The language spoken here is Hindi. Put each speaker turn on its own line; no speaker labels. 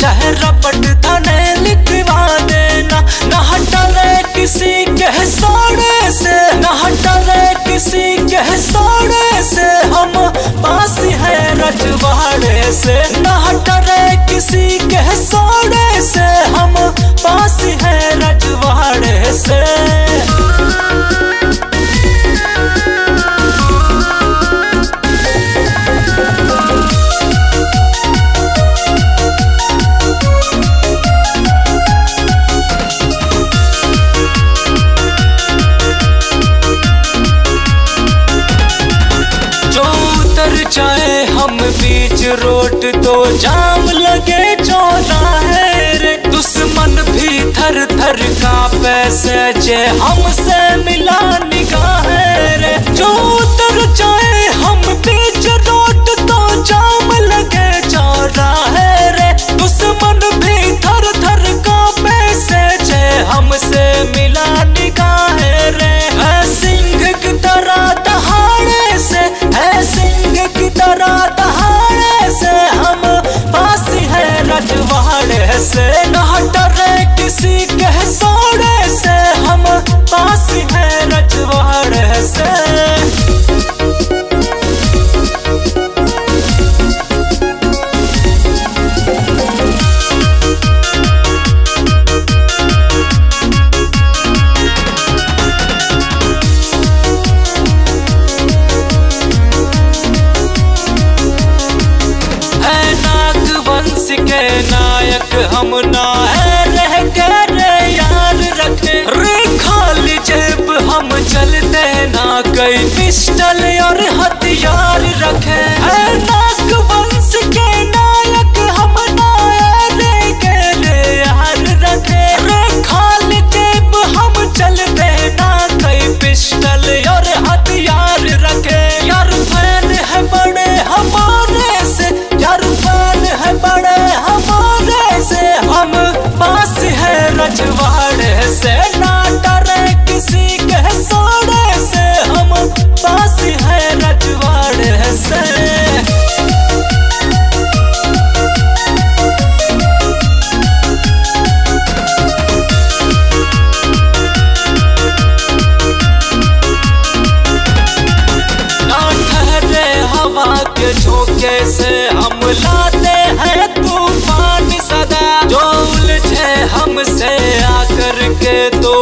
चाहे रपट थाने लिखवा देना, न हटावे किसी के सोड़े से, न हटावे किसी के सोड़े से, हम पास है रजवाड़े से। रोट तो जाम लगे चौराहे रे। दुश्मन भी थर थर का पैसे जे हमसे मिला निगाह रे। जो उतर धोखे से हम लाते हैं तूफ़ान सदा जो उलझे हमसे आकर के तो